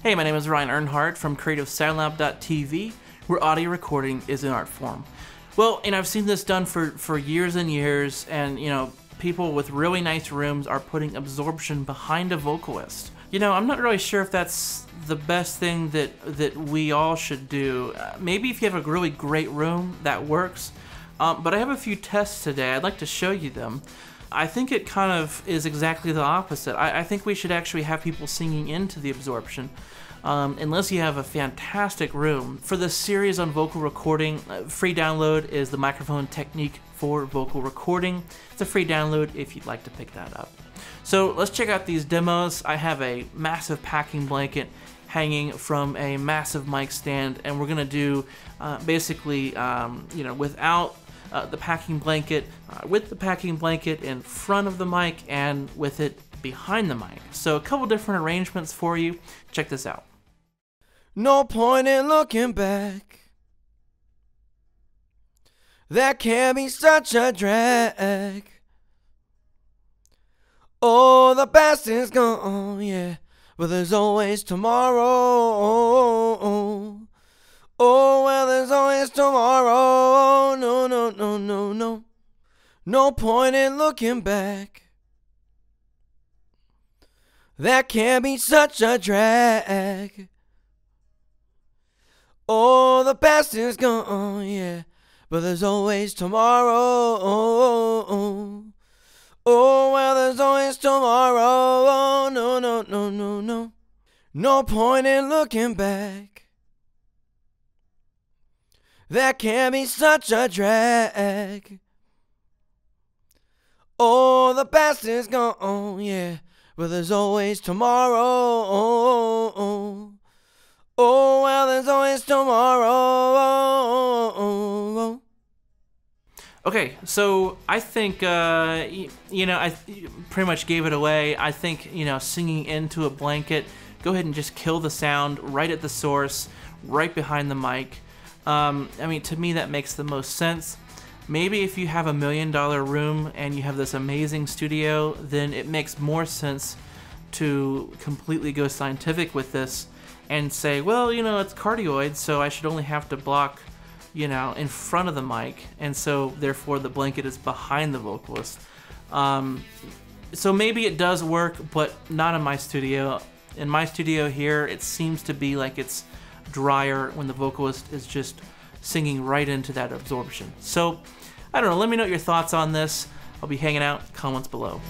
Hey, my name is Ryan Earnhardt from CreativeSoundLab.tv, where audio recording is an art form. Well, and I've seen this done for, for years and years, and you know, people with really nice rooms are putting absorption behind a vocalist. You know, I'm not really sure if that's the best thing that that we all should do. Uh, maybe if you have a really great room, that works. Um, but I have a few tests today. I'd like to show you them. I think it kind of is exactly the opposite. I, I think we should actually have people singing into the absorption. Um, unless you have a fantastic room. For the series on vocal recording, uh, free download is the microphone technique for vocal recording. It's a free download if you'd like to pick that up. So let's check out these demos. I have a massive packing blanket hanging from a massive mic stand, and we're gonna do uh, basically, um, you know, without uh, the packing blanket, uh, with the packing blanket in front of the mic, and with it behind the mic. So a couple different arrangements for you. Check this out. No point in looking back. That can be such a drag. Oh, the past is gone, yeah. But there's always tomorrow. Oh, well, there's always tomorrow. No, no, no, no, no. No point in looking back. That can be such a drag. Oh, the past is gone, yeah. But there's always tomorrow. Oh, well, there's always tomorrow. No, no, no, no, no. No point in looking back. That can be such a drag. Oh, the past is gone, yeah. But there's always tomorrow. Oh, well, there's always tomorrow. Okay, so I think uh, you know I pretty much gave it away. I think you know singing into a blanket. Go ahead and just kill the sound right at the source, right behind the mic. Um, I mean, to me that makes the most sense. Maybe if you have a million dollar room and you have this amazing studio, then it makes more sense to completely go scientific with this and say, well, you know, it's cardioid, so I should only have to block, you know, in front of the mic, and so therefore the blanket is behind the vocalist. Um, so maybe it does work, but not in my studio. In my studio here, it seems to be like it's drier when the vocalist is just singing right into that absorption. So, I don't know, let me know your thoughts on this. I'll be hanging out, comments below.